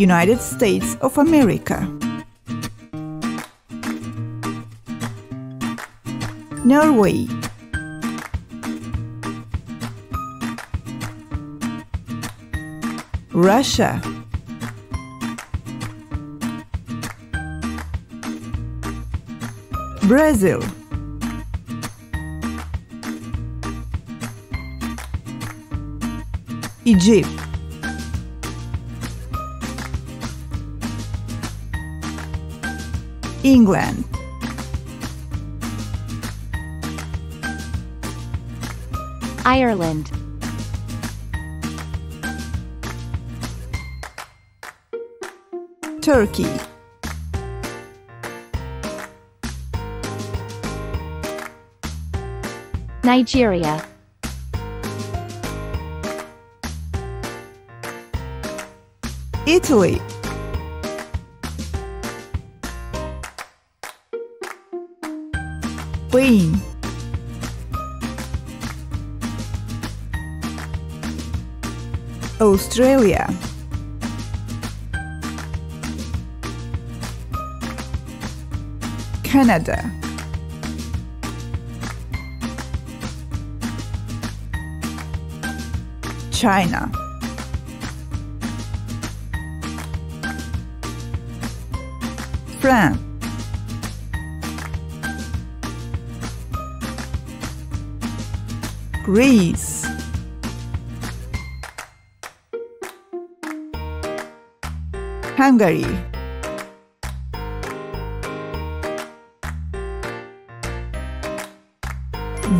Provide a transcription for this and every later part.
United States of America. Norway. Russia. Brazil. Egypt. England. Ireland, Turkey. Nigeria, Italy. Spain. Australia. Canada. China. France. Greece. Hungary.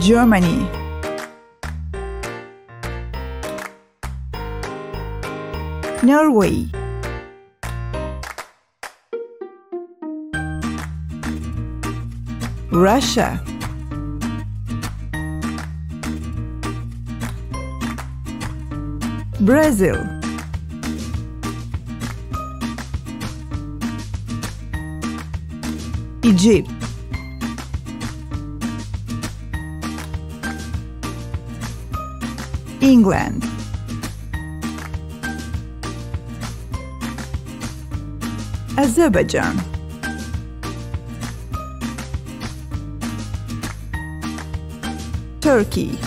Germany. Norway. Russia. Brazil. Egypt. England. Azerbaijan. Turkey.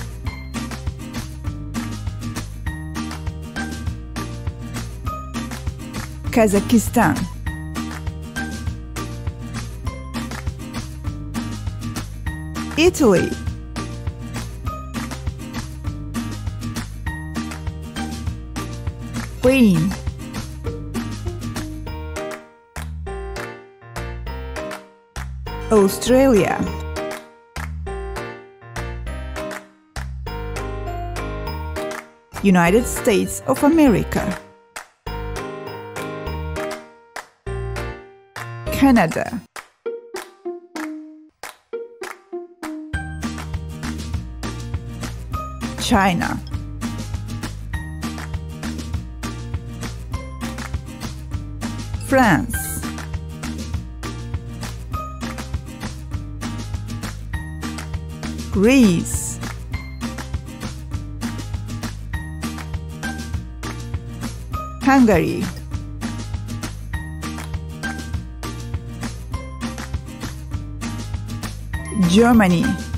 Kazakhstan. Italy. Spain. Australia. United States of America. Canada. China. France. Greece. Hungary. Germany.